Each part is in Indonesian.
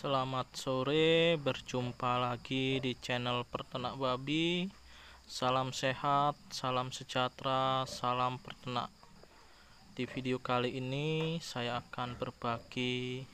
Selamat sore, berjumpa lagi di channel Peternak Babi. Salam sehat, salam sejahtera, salam peternak. Di video kali ini saya akan berbagi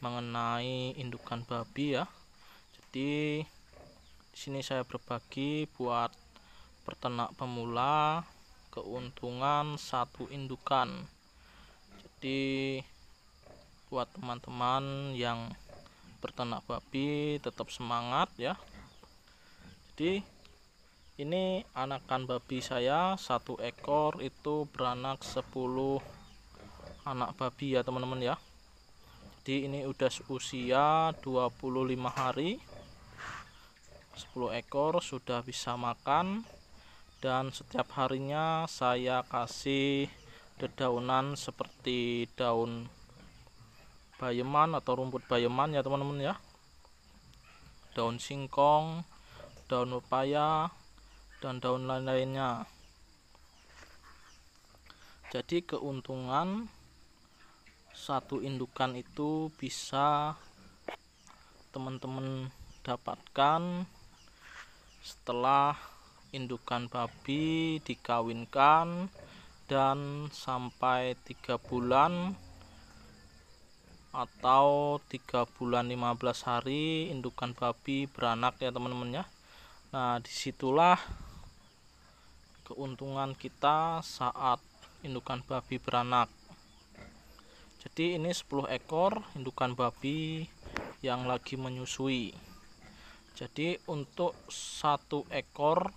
mengenai indukan babi ya. Jadi di sini saya berbagi buat peternak pemula keuntungan satu indukan. Jadi buat teman-teman yang berternak babi tetap semangat ya. Jadi ini anakan babi saya satu ekor itu beranak 10 anak babi ya teman-teman ya. Jadi ini udah usia 25 hari. 10 ekor sudah bisa makan. Dan setiap harinya saya kasih dedaunan seperti daun bayeman atau rumput bayeman ya teman-teman ya. Daun singkong daun pepaya dan daun lain-lainnya. Jadi keuntungan satu indukan itu bisa teman-teman dapatkan setelah indukan babi dikawinkan dan sampai tiga bulan atau tiga bulan 15 hari indukan babi beranak ya teman-teman ya. Nah di situlah keuntungan kita saat indukan babi beranak. Jadi ini 10 ekor indukan babi yang lagi menyusui. Jadi untuk satu ekor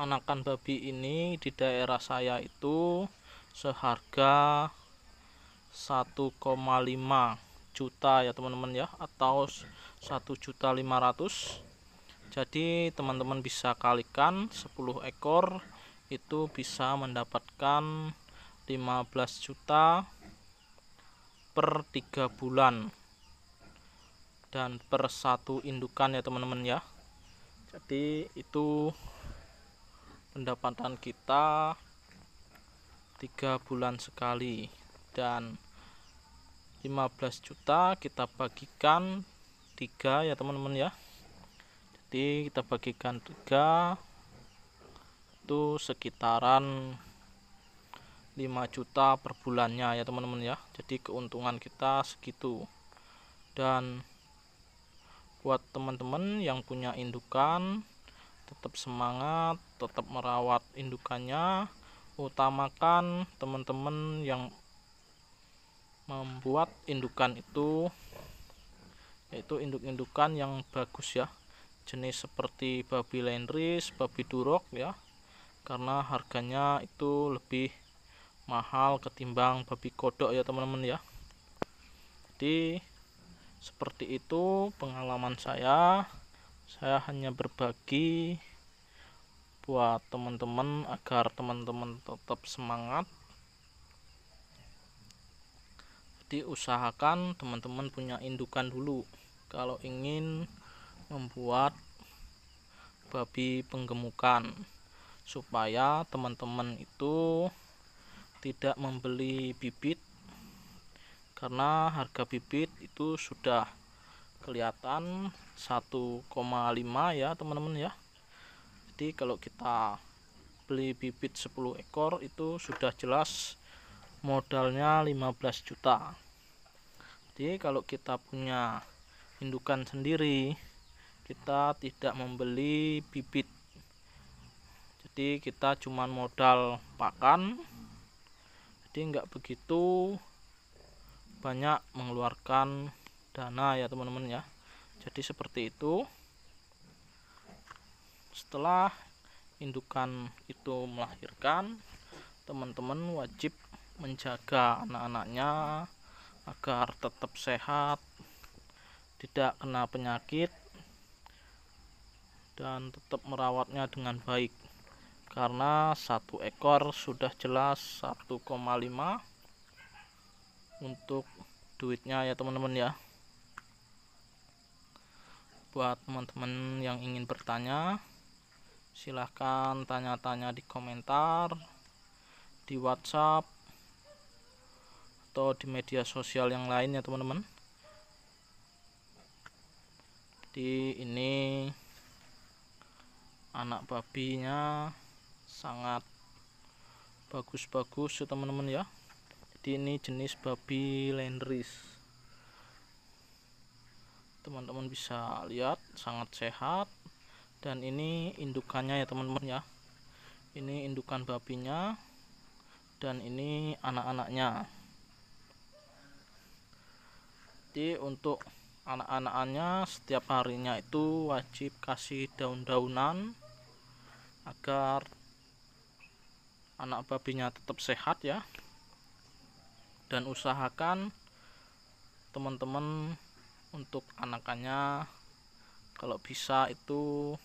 anakan babi ini di daerah saya itu seharga 1,5 juta ya teman-teman ya atau 1 juta 500 jadi teman-teman bisa kalikan 10 ekor itu bisa mendapatkan 15 juta per 3 bulan. Dan per satu indukan ya teman-teman ya. Jadi itu pendapatan kita tiga bulan sekali. Dan 15 juta kita bagikan tiga ya teman-teman ya. Jadi kita bagikan tiga itu sekitaran 5 juta per bulannya ya teman-teman ya. Jadi keuntungan kita segitu. Dan buat teman-teman yang punya indukan tetap semangat tetap merawat indukannya. Utamakan teman-teman yang membuat indukan itu yaitu induk-indukan yang bagus ya. Jenis seperti babi landris, babi durok ya. Karena harganya itu lebih mahal ketimbang babi kodok ya teman-teman ya. Jadi seperti itu pengalaman saya. Saya hanya berbagi buat teman-teman agar teman-teman tetap semangat diusahakan teman-teman punya indukan dulu. Kalau ingin membuat babi penggemukan supaya teman-teman itu tidak membeli bibit karena harga bibit itu sudah kelihatan 1,5 ya teman-teman ya. Jadi kalau kita beli bibit 10 ekor itu sudah jelas modalnya 15 juta jadi kalau kita punya indukan sendiri kita tidak membeli bibit. Jadi kita cuma modal pakan. Jadi enggak begitu banyak mengeluarkan dana ya teman-teman ya. Jadi seperti itu. Setelah indukan itu melahirkan teman-teman wajib menjaga anak-anaknya agar tetap sehat tidak kena penyakit dan tetap merawatnya dengan baik. Karena satu ekor sudah jelas 1,5 untuk duitnya ya teman-teman ya. Buat teman-teman yang ingin bertanya silahkan tanya-tanya di komentar di WhatsApp atau di media sosial yang lain ya teman-teman? Jadi ini anak babinya sangat bagus-bagus ya teman-teman ya. Jadi ini jenis babi landris. Teman-teman bisa lihat sangat sehat. Dan ini indukannya ya teman-teman ya. Ini indukan babinya. Dan ini anak-anaknya jadi untuk anak-anaknya setiap harinya itu wajib kasih daun-daunan agar anak babinya tetap sehat ya. Dan usahakan teman-teman untuk anakannya kalau bisa itu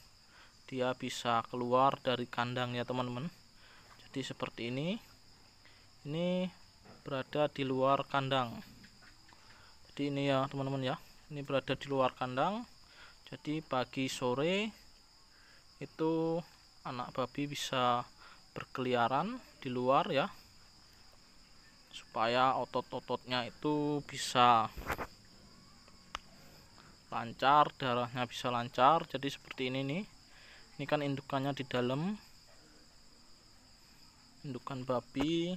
dia bisa keluar dari kandang ya teman-teman. Jadi seperti ini. Ini berada di luar kandang jadi ini ya teman-teman ya. Ini berada di luar kandang. Jadi pagi sore itu anak babi bisa berkeliaran di luar ya supaya otot-ototnya itu bisa lancar darahnya bisa lancar. Jadi seperti ini nih. Ini kan indukannya di dalam. Indukan babi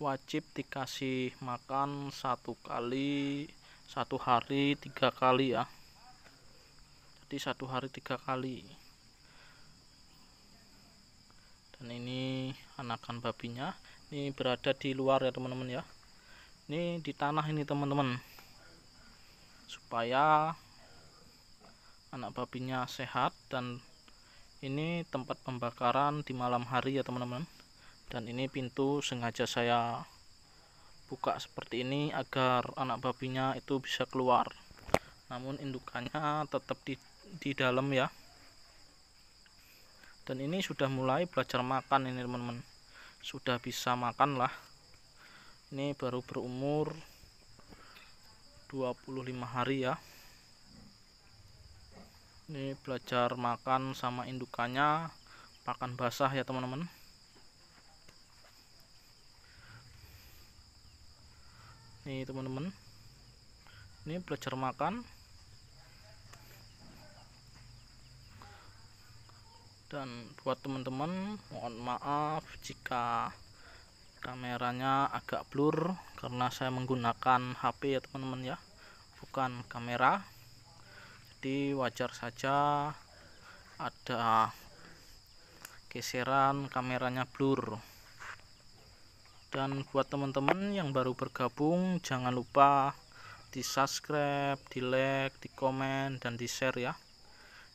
wajib dikasih makan satu kali satu hari tiga kali ya. Jadi satu hari tiga kali. Dan ini anakan babinya. Ini berada di luar ya teman-teman ya. Ini di tanah ini teman-teman. Supaya anak babinya sehat dan ini tempat pembakaran di malam hari ya teman-teman dan ini pintu sengaja saya buka seperti ini agar anak babinya itu bisa keluar. Namun indukannya tetap di, di dalam ya. Dan ini sudah mulai belajar makan ini teman-teman. Sudah bisa makan lah. Ini baru berumur 25 hari ya. Ini belajar makan sama indukannya pakan basah ya teman-teman ini teman-teman. Ini belajar makan. Dan buat teman-teman mohon maaf jika kameranya agak blur karena saya menggunakan HP ya teman-teman ya. Bukan kamera. Jadi wajar saja ada geseran kameranya blur dan buat teman-teman yang baru bergabung jangan lupa di subscribe, di like, di komen dan di share ya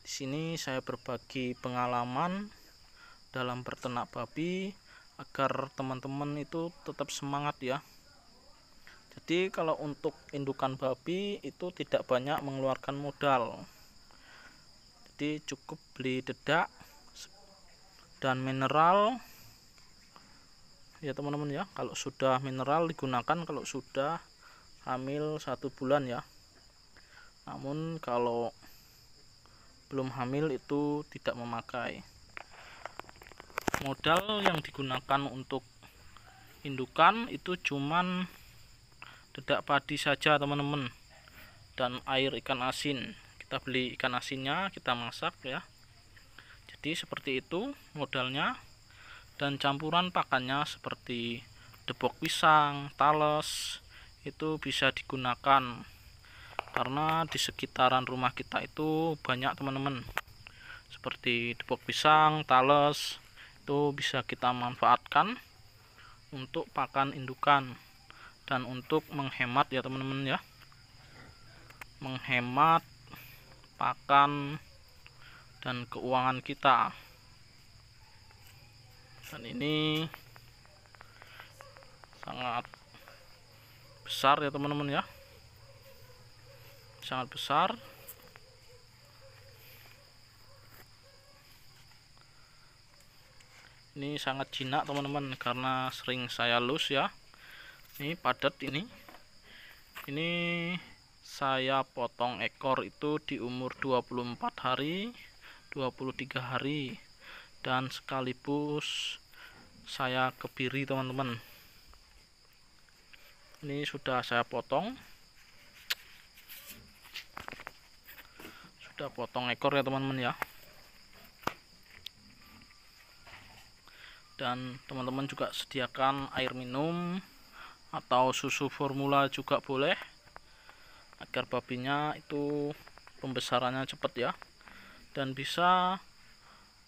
di sini saya berbagi pengalaman dalam bertenak babi agar teman-teman itu tetap semangat ya. Jadi kalau untuk indukan babi itu tidak banyak mengeluarkan modal. Jadi cukup beli dedak dan mineral ya teman-teman ya. Kalau sudah mineral digunakan kalau sudah hamil satu bulan ya. Namun kalau belum hamil itu tidak memakai. Modal yang digunakan untuk indukan itu cuman dedak padi saja teman-teman. Dan air ikan asin. Kita beli ikan asinnya kita masak ya. Jadi seperti itu modalnya dan campuran pakannya seperti depok pisang, tales itu bisa digunakan. Karena di sekitaran rumah kita itu banyak teman-teman. Seperti depok pisang, tales itu bisa kita manfaatkan untuk pakan indukan. Dan untuk menghemat ya teman-teman ya. Menghemat pakan dan keuangan kita dan ini sangat besar ya teman-teman ya. Sangat besar. Ini sangat jinak teman-teman karena sering saya lus ya. Ini padat ini. Ini saya potong ekor itu di umur 24 hari 23 hari dan sekaligus saya kebiri teman-teman. Ini sudah saya potong. Sudah potong ekor ya teman-teman ya. Dan teman-teman juga sediakan air minum atau susu formula juga boleh agar babinya itu pembesarannya cepat ya. Dan bisa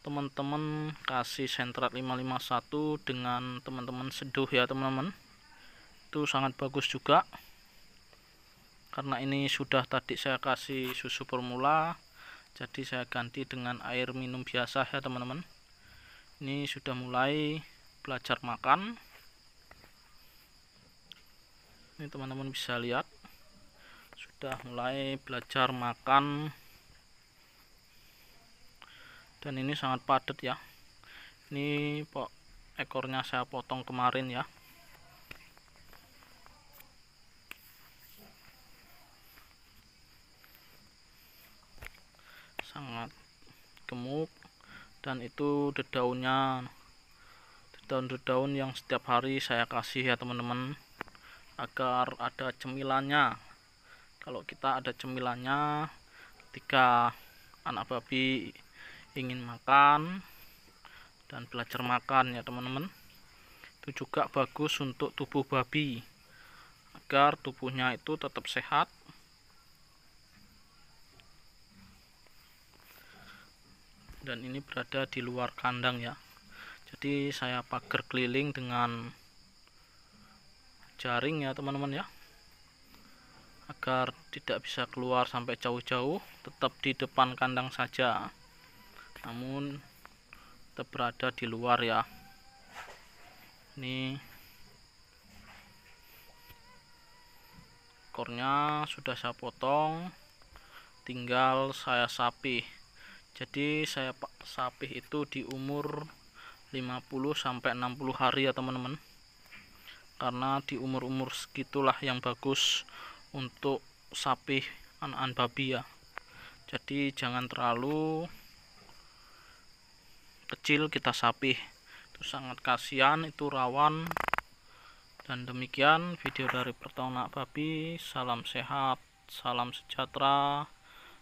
teman-teman kasih sentrat 551 dengan teman-teman seduh ya teman-teman. Itu sangat bagus juga. Karena ini sudah tadi saya kasih susu formula jadi saya ganti dengan air minum biasa ya teman-teman. Ini sudah mulai belajar makan. Ini teman-teman bisa lihat sudah mulai belajar makan dan ini sangat padat ya. Ini kok ekornya saya potong kemarin ya. Sangat gemuk. Dan itu dedaunnya dedaun-dedaun yang setiap hari saya kasih ya teman-teman. Agar ada cemilannya. Kalau kita ada cemilannya ketika anak babi ingin makan dan belajar makan ya teman-teman. Itu juga bagus untuk tubuh babi agar tubuhnya itu tetap sehat. Dan ini berada di luar kandang ya. Jadi saya pagar keliling dengan jaring ya teman-teman ya. Agar tidak bisa keluar sampai jauh-jauh tetap di depan kandang saja namun tetap berada di luar ya. Ini ekornya sudah saya potong tinggal saya sapi. Jadi saya sapi itu di umur 50 sampai 60 hari ya teman-teman. Karena di umur-umur segitulah yang bagus untuk sapi anak-anak babi ya. Jadi jangan terlalu kecil kita sapi itu sangat kasihan itu rawan. Dan demikian video dari peternak babi. Salam sehat salam sejahtera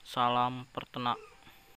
salam pertenak